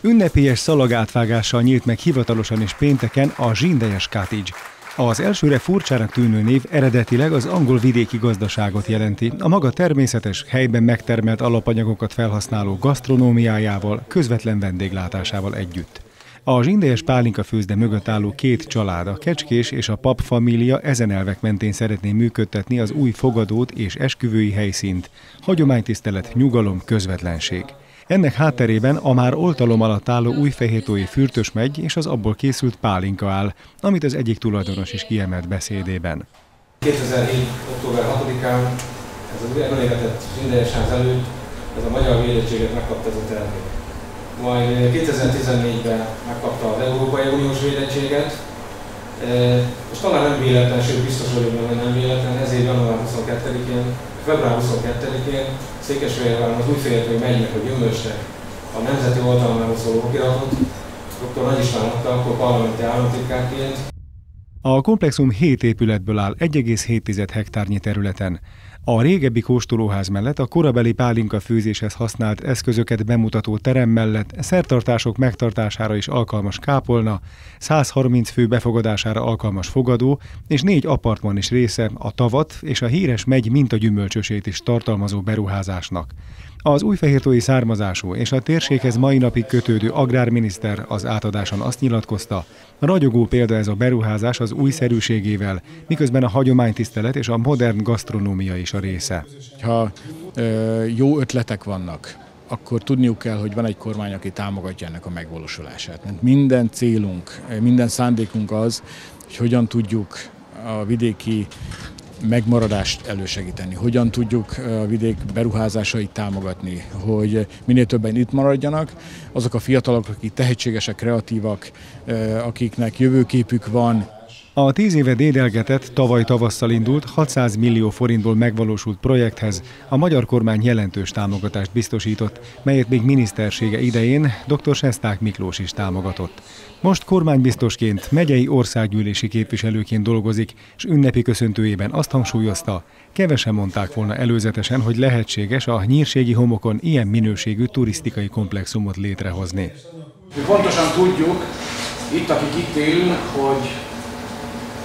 Ünnepélyes szalagátvágással nyílt meg hivatalosan is pénteken a Zsindejes Cottage. Az elsőre furcsának tűnő név eredetileg az angol vidéki gazdaságot jelenti, a maga természetes, helyben megtermelt alapanyagokat felhasználó gasztronómiájával, közvetlen vendéglátásával együtt. A zsindejes pálinka főzde mögött álló két család, a Kecskés és a Pap família ezen elvek mentén szeretné működtetni az új fogadót és esküvői helyszínt. Hagyománytisztelet, nyugalom, közvetlenség. Ennek hátterében a már oltalom alatt álló újfehértói fürtös megy és az abból készült pálinka áll, amit az egyik tulajdonos is kiemelt beszédében. 2007. október 6-án ez az emlékezett zsindejes ház előtt ez a magyar védettséget megkapta ez a termék. Majd 2014-ben megkapta az Európai Uniós védettséget, és talán nem véletlen, sőt biztos vagyok hogy nem véletlen, ezért január 22-én, február 22-én Székesfehérváron az újfélhető megynek a gyümölcsnek a nemzeti oldalmáról szóló okiratot, dr. Nagy István adta akkor parlamenti államtitkárként. A komplexum 7 épületből áll 1,7 hektárnyi területen. A régebbi kóstolóház mellett a korabeli pálinka főzéshez használt eszközöket bemutató terem mellett szertartások megtartására is alkalmas kápolna, 130 fő befogadására alkalmas fogadó és négy apartman is része a tavat és a híres megy mintagyümölcsösét is tartalmazó beruházásnak. Az újfehértói származású és a térséghez mai napig kötődő agrárminiszter az átadáson azt nyilatkozta, ragyogó példa ez a beruházás az újszerűségével, miközben a hagyománytisztelet és a modern gasztronómia is a része. Ha jó ötletek vannak, akkor tudniuk kell, hogy van egy kormány, aki támogatja ennek a megvalósulását. Mert minden célunk, minden szándékunk az, hogy hogyan tudjuk a vidéki megmaradást elősegíteni, hogyan tudjuk a vidék beruházásait támogatni, hogy minél többen itt maradjanak, azok a fiatalok, akik tehetségesek, kreatívak, akiknek jövőképük van, a tíz éve dédelgetett, tavaly tavasszal indult 600 millió forintból megvalósult projekthez a magyar kormány jelentős támogatást biztosított, melyet még minisztersége idején dr. Sesták Miklós is támogatott. Most kormánybiztosként, megyei országgyűlési képviselőként dolgozik, és ünnepi köszöntőjében azt hangsúlyozta, kevesen mondták volna előzetesen, hogy lehetséges a nyírségi homokon ilyen minőségű turisztikai komplexumot létrehozni. Mi pontosan tudjuk, itt akik itt élünk, hogy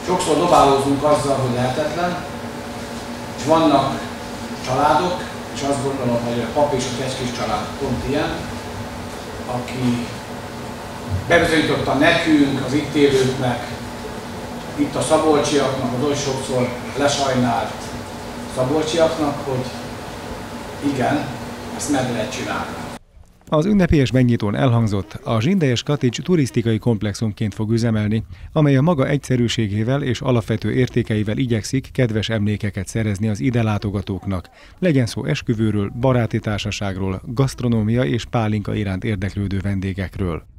sokszor dobálózunk azzal, hogy lehetetlen, és vannak családok, és azt gondolom, hogy a pap és a kecskés család pont ilyen, aki bebizonyította nekünk, az itt élőknek, itt a szabolcsiaknak, az oly sokszor lesajnált szabolcsiaknak, hogy igen, ezt meg lehet csinálni. Az ünnepélyes megnyitón elhangzott, a Zsindejes Cottage turisztikai komplexumként fog üzemelni, amely a maga egyszerűségével és alapvető értékeivel igyekszik kedves emlékeket szerezni az ide látogatóknak. Legyen szó esküvőről, baráti társaságról, gasztronómia és pálinka iránt érdeklődő vendégekről.